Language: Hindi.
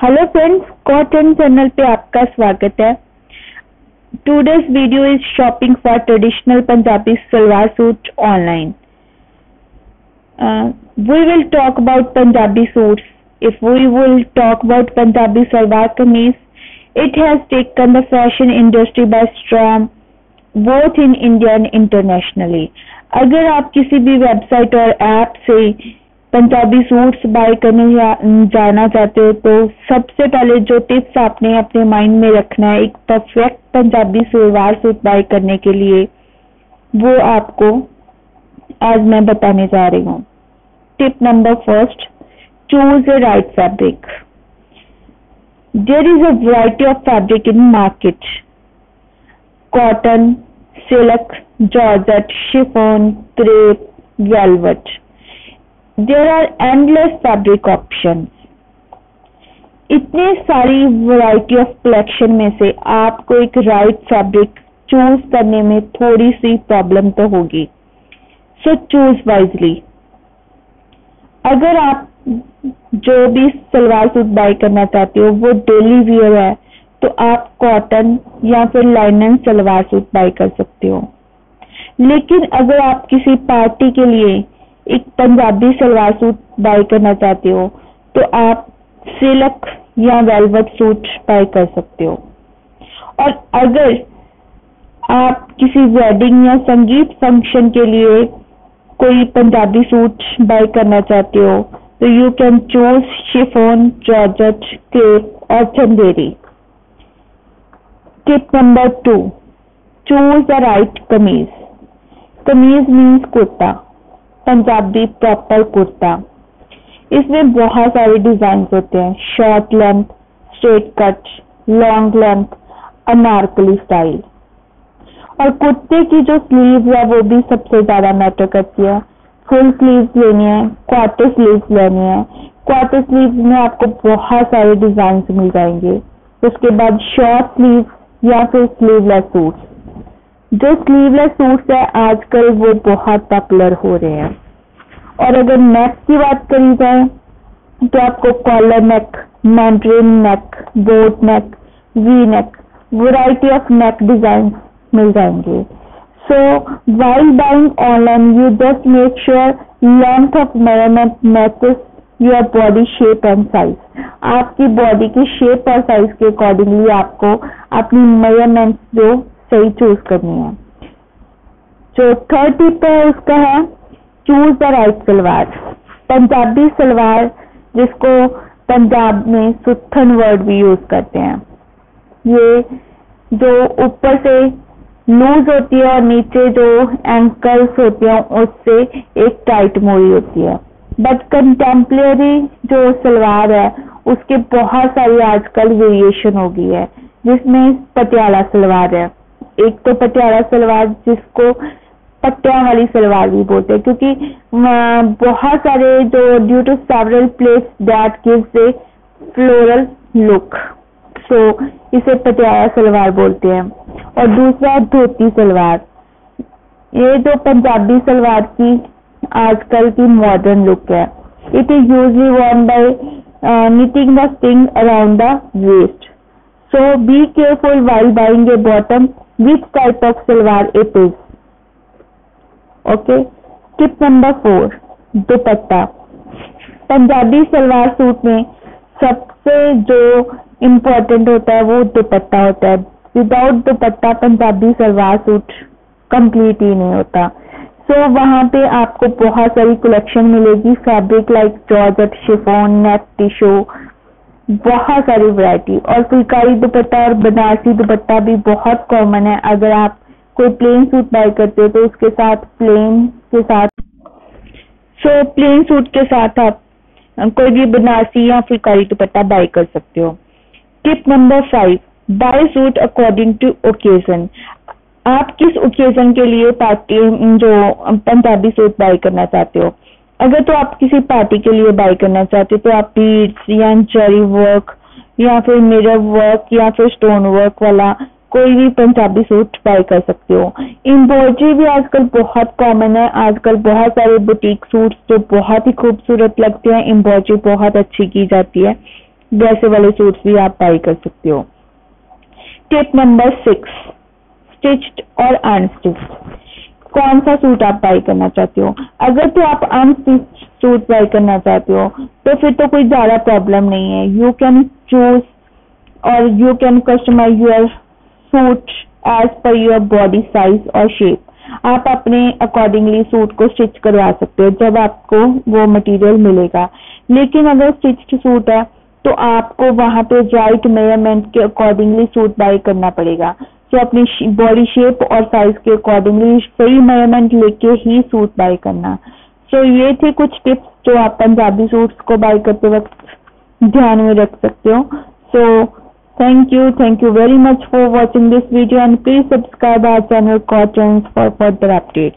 हेलो फ्रेंड्स कॉटन चैनल पे आपका स्वागत है। Today's video is shopping for traditional Punjabi salwar suit online we will talk about Punjabi suits if we will talk about Punjabi salwar kameez it has taken the fashion industry by storm both in India and internationally अगर आप किसी भी वेबसाइट और ऐप से पंजाबी सूट्स बाय करने जाना चाहते हो तो सबसे पहले जो टिप्स आपने अपने माइंड में रखना है, एक perfect Punjabi salwar suit buy करने के लिए, वो आपको आज मैं बताने जा रही हूँ। Tip number first choose a right fabric there is a variety of fabric in market cotton silk georgette chiffon crepe velvet there are endless fabric option इतने सारी वैरायटी ऑफ़ कलेक्शन में से आपको एक राइट फैब्रिक चूज़ करने में थोड़ी सी प्रॉब्लम तो होगी। सो चूज़ वाइजली अगर आप जो भी सलवार सूट बाय करना चाहते हो, वो डेली वियर है तो आप कॉटन या फिर लाइनन सलवार सूट बाय कर सकते हो। लेकिन अगर आप किसी पार्टी के लिए एक पंजाबी सलवार सूट बाय करना चाहते हो तो आप सिल्क या वेलवेट सूट बाय कर सकते हो। और अगर आप किसी वेडिंग या संगीत फ़ंक्शन के लिए कोई पंजाबी सूट बाय करना चाहते हो तो you can choose chiffon georgette crepe और Chanderi tip number two choose the right kameez kameez means kurta Punjabi proper kurta. इसमें बहुत सारे डिज़ाइन होते हैं। Short length straight cut long length Anarkali style और कुर्ते की जो स्लीव है, वो भी सबसे ज़्यादा मैटर करती है। फुल स्लीव लेनी है क्वार्टर स्लीव लेनी है। क्वार्टर स्लीव में आपको बहुत सारे डिज़ाइन मिल जाएँगे। उसके बाद शॉर्ट स्लीव या फिर स्लीवलेस सूट जो स्लीवलेस सूट्स है, आजकल वो बहुत पॉपुलर हो रहे हैं। और अगर नेक की बात करी जाए तो आपको collar neck mandarin neck boat neck V neck variety of neck design मिल जाएँगे। So while buying online you just make sure length of measurement matches your body shape and size आपकी बॉडी की शेप और साइज़ के अकॉर्डिंगली आपको अपनी मेज़रमेंट जो सही चूज़ करनी है। जो थर्ड टिप है, उसका है choose the right salwar. Punjabi salwar, जिसको पंजाब में सुथन वर्ड भी यूज़ करते हैं। ये जो ऊपर से लूज होती है और नीचे जो एंकल्स होती हैं, उससे एक टाइट मोड़ी होती है। बट कंटेम्परेरी जो सलवार है, उसके बहुत सारी आजकल वेरिएशन हो गई है, जिसमें पटियाला सलवार है। एक तो पटियाला सलवार जिसको पट्टियाँ वाली सलवार भी बोलते हैं, क्योंकि बहुत सारे जो due to several place that gives a floral look so इसे पटियाला सलवार बोलते हैं। और दूसरा धोती सलवार। ये जो पंजाबी सलवार की आजकल की मॉडर्न लुक है। It is usually worn by knitting the string around the waist so be careful while buying a bottom which type of salwar it is? Okay tip number four dupatta Punjabi salwar suit में सबसे जो इम्पोर्टेंट होता है वो दुपट्टा होता है। Without dupatta Punjabi salwar suit complete ही नहीं होता। सो so, वहाँ पे आपको बहुत सारी कलेक्शन मिलेगी। Fabric like georgette chiffon net tissue बहुत सारी वैरायटी और फुलकारी दुपट्टा और बनारसी दुपट्टा भी बहुत कॉमन है। अगर आप कोई प्लेन सूट बाय करते हो तो उसके साथ प्लेन के साथ सो प्लेन सूट के साथ आप कोई भी बनारसी या फुलकारी दुपट्टा बाय कर सकते हो। Tip number five buy suit according to occasion आप किस ओकेजन के लिए पार्टी, जो पंजाबी सूट बाय करना चाहते हो? अगर तो आप किसी पार्टी के लिए बाय करना चाहते हो तो आप बीड्स या जरी वर्क या फिर मिरर वर्क या फिर स्टोन वर्क वाला कोई भी पंजाबी सूट बाय कर सकते हो। एम्ब्रॉयडरी भी आजकल बहुत कॉमन है, आजकल बहुत सारे बुटीक सूट जो बहुत ही खूबसूरत लगते हैं एम्ब्रॉयडरी बहुत अच्छी की जाती है, वैसे वाले सूट्स भी आप बाई कर सकते हो। टिप नंबर सिक्स स्टिच्ड और अनस्टिच्ड कौन सा सूट आप बाई करना चाहते हो? अगर तो आप अनस्टिच सूट बाई करना चाहते हो तो फिर तो कोई ज़्यादा प्रॉब्लम नहीं है। यू कैन चूज़ और you can customise your suit as per your body size और शेप आप अपने अकॉर्डिंगली सूट को स्टिच करवा सकते हो जब आपको वो मटेरियल मिलेगा। लेकिन अगर स्टिच्ड सूट है तो आपको वहाँ पे राइट मेज़रमेंट के अकॉर्डिंगली सूट बाई करना पड़ेगा। तो अपनी बॉडी शेप और साइज़ के अकॉर्डिंगली सही मेज़रमेंट लेके ही सूट बाय करना। सो so, ये थे कुछ टिप्स जो आप पंजाबी सूट्स को बाय करते वक्त ध्यान में रख सकते हो। So thank you thank you very much for watching this video and please subscribe our channel cotton for further update